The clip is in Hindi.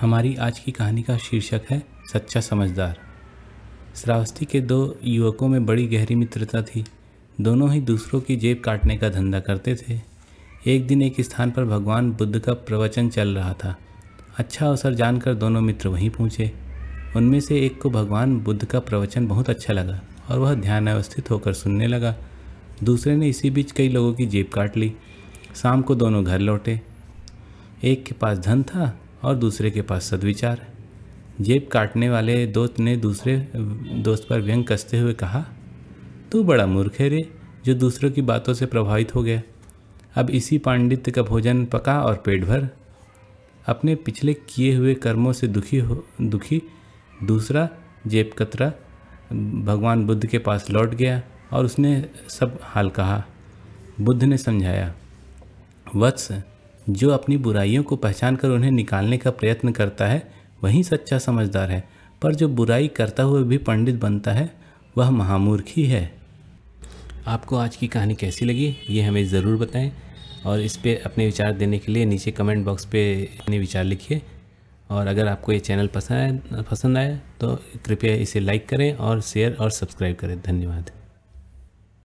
हमारी आज की कहानी का शीर्षक है सच्चा समझदार। श्रावस्ती के दो युवकों में बड़ी गहरी मित्रता थी। दोनों ही दूसरों की जेब काटने का धंधा करते थे। एक दिन एक स्थान पर भगवान बुद्ध का प्रवचन चल रहा था। अच्छा अवसर जानकर दोनों मित्र वहीं पहुँचे। उनमें से एक को भगवान बुद्ध का प्रवचन बहुत अच्छा लगा और वह ध्यान अवस्थित होकर सुनने लगा। दूसरे ने इसी बीच कई लोगों की जेब काट ली। शाम को दोनों घर लौटे। एक के पास धन था और दूसरे के पास सदविचार है। जेब काटने वाले दोस्त ने दूसरे दोस्त पर व्यंग कसते हुए कहा, तू बड़ा मूर्ख है रे, जो दूसरों की बातों से प्रभावित हो गया। अब इसी पांडित्य का भोजन पका और पेट भर। अपने पिछले किए हुए कर्मों से दुखी हो, दुखी। दूसरा जेब कतरा, भगवान बुद्ध के पास लौट गया और उसने सब हाल कहा। बुद्ध ने समझाया, वत्स जो अपनी बुराइयों को पहचान कर उन्हें निकालने का प्रयत्न करता है, वही सच्चा समझदार है। पर जो बुराई करता हुआ भी पंडित बनता है, वह महामूर्ख ही। है आपको आज की कहानी कैसी लगी, ये हमें ज़रूर बताएँ और इस पर अपने विचार देने के लिए नीचे कमेंट बॉक्स पे अपने विचार लिखिए। और अगर आपको ये चैनल पसंद आया पसंद आया तो कृपया इसे लाइक करें और शेयर और सब्सक्राइब करें। धन्यवाद।